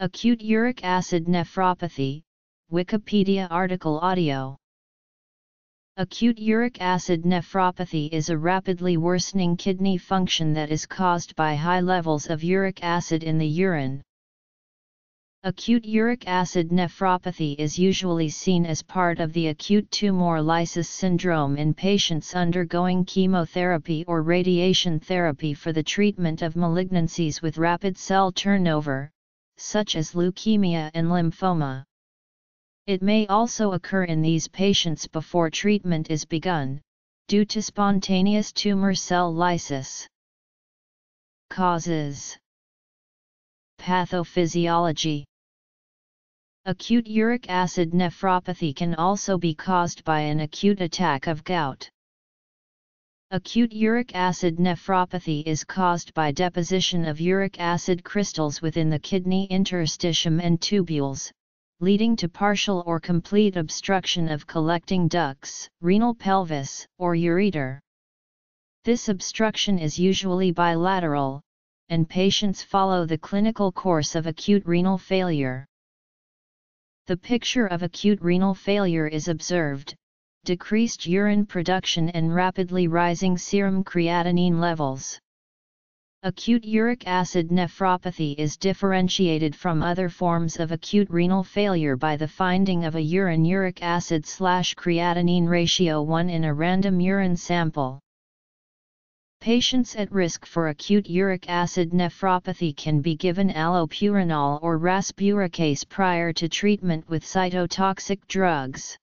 Acute uric acid nephropathy, Wikipedia article audio. Acute uric acid nephropathy is a rapidly worsening kidney function that is caused by high levels of uric acid in the urine. Acute uric acid nephropathy is usually seen as part of the acute tumor lysis syndrome in patients undergoing chemotherapy or radiation therapy for the treatment of malignancies with rapid cell turnover, such as leukemia and lymphoma. It may also occur in these patients before treatment is begun, due to spontaneous tumor cell lysis. Causes Pathophysiology Acute uric acid nephropathy can also be caused by an acute attack of gout. Acute uric acid nephropathy is caused by deposition of uric acid crystals within the kidney interstitium and tubules, leading to partial or complete obstruction of collecting ducts, renal pelvis, or ureter. This obstruction is usually bilateral, and patients follow the clinical course of acute renal failure. The picture of acute renal failure is observed, decreased urine production and rapidly rising serum creatinine levels. Acute uric acid nephropathy is differentiated from other forms of acute renal failure by the finding of a urine uric acid creatinine ratio 1 in a random urine sample. Patients at risk for acute uric acid nephropathy can be given allopurinol or rasburicase prior to treatment with cytotoxic drugs.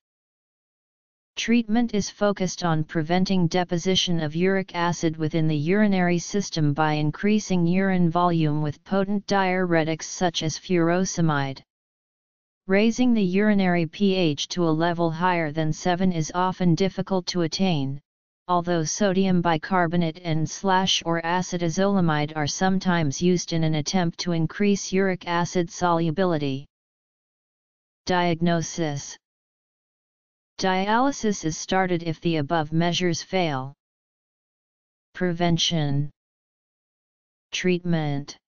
Treatment is focused on preventing deposition of uric acid within the urinary system by increasing urine volume with potent diuretics such as furosemide. Raising the urinary pH to a level higher than 7 is often difficult to attain, although sodium bicarbonate and slash or acetazolamide are sometimes used in an attempt to increase uric acid solubility. Diagnosis Dialysis is started if the above measures fail. Prevention Treatment